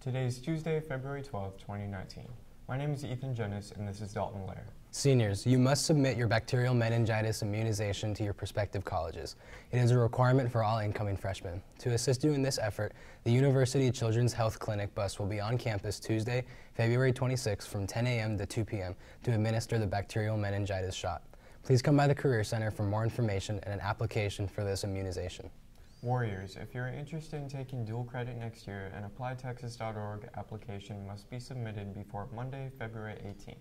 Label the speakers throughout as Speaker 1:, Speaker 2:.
Speaker 1: Today is Tuesday, February 12, 2019. My name is Ethan Jennis, and this is Dalton Lair.
Speaker 2: Seniors, you must submit your bacterial meningitis immunization to your prospective colleges. It is a requirement for all incoming freshmen. To assist you in this effort, the University Children's Health Clinic bus will be on campus Tuesday, February 26 from 10 a.m. to 2 p.m. to administer the bacterial meningitis shot. Please come by the Career Center for more information and an application for this immunization.
Speaker 1: Warriors, if you're interested in taking dual credit next year, an applytexas.org application must be submitted before Monday, February 18th.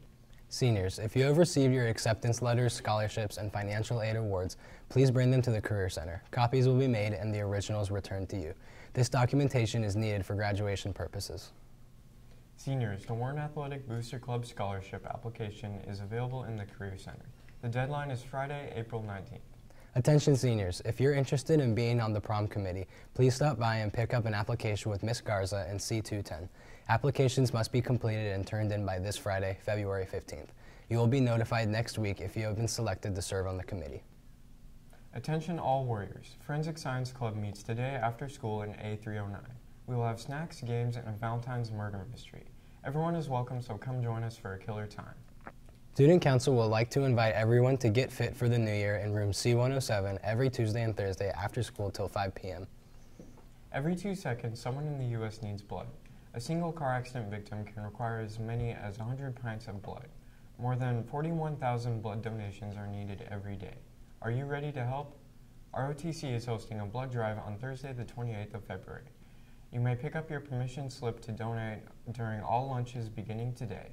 Speaker 2: Seniors, if you have received your acceptance letters, scholarships, and financial aid awards, please bring them to the Career Center. Copies will be made and the originals returned to you. This documentation is needed for graduation purposes.
Speaker 1: Seniors, the Warren Athletic Booster Club Scholarship application is available in the Career Center. The deadline is Friday, April 19th.
Speaker 2: Attention seniors, if you're interested in being on the prom committee, please stop by and pick up an application with Ms. Garza in C210. Applications must be completed and turned in by this Friday, February 15th. You will be notified next week if you have been selected to serve on the committee.
Speaker 1: Attention all warriors. Forensic Science Club meets today after school in A309. We will have snacks, games, and a Valentine's murder mystery. Everyone is welcome, so come join us for a killer time.
Speaker 2: Student Council would like to invite everyone to get fit for the new year in room C107 every Tuesday and Thursday after school till 5 p.m.
Speaker 1: Every two seconds, someone in the U.S. needs blood. A single car accident victim can require as many as 100 pints of blood. More than 41,000 blood donations are needed every day. Are you ready to help? ROTC is hosting a blood drive on Thursday, the 28th of February. You may pick up your permission slip to donate during all lunches beginning today.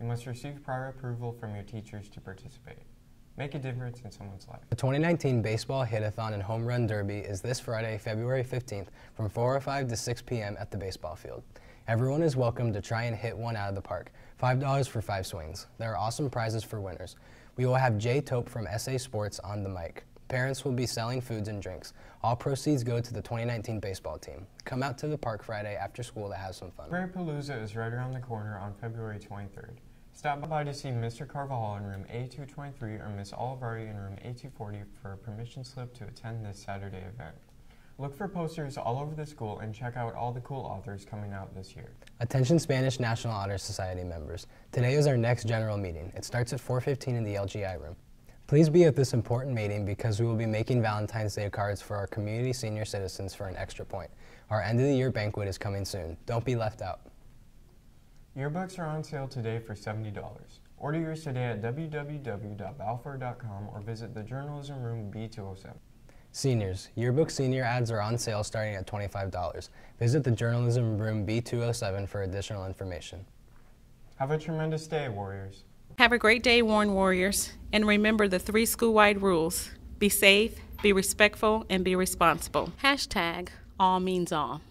Speaker 1: You must receive prior approval from your teachers to participate. Make a difference in someone's life.
Speaker 2: The 2019 Baseball Hit-a-thon and Home Run Derby is this Friday, February 15th from 4.05 to 6 p.m. at the baseball field. Everyone is welcome to try and hit one out of the park. $5 for five swings. There are awesome prizes for winners. We will have Jay Tope from SA Sports on the mic. Parents will be selling foods and drinks. All proceeds go to the 2019 baseball team. Come out to the park Friday after school to have some fun.
Speaker 1: Prairie Palooza is right around the corner on February 23rd. Stop by to see Mr. Carvajal in room A223 or Miss Olivari in room A240 for a permission slip to attend this Saturday event. Look for posters all over the school and check out all the cool authors coming out this year.
Speaker 2: Attention Spanish National Honor Society members. Today is our next general meeting. It starts at 4.15 in the LGI room. Please be at this important meeting because we will be making Valentine's Day cards for our community senior citizens for an extra point. Our end of the year banquet is coming soon. Don't be left out.
Speaker 1: Yearbooks are on sale today for $70. Order yours today at www.balfour.com or visit the journalism room B207.
Speaker 2: Seniors, yearbook senior ads are on sale starting at $25. Visit the journalism room B207 for additional information.
Speaker 1: Have a tremendous day, Warriors.
Speaker 3: Have a great day, Warren Warriors, and remember the three school-wide rules. Be safe, be respectful, and be responsible. Hashtag all means all.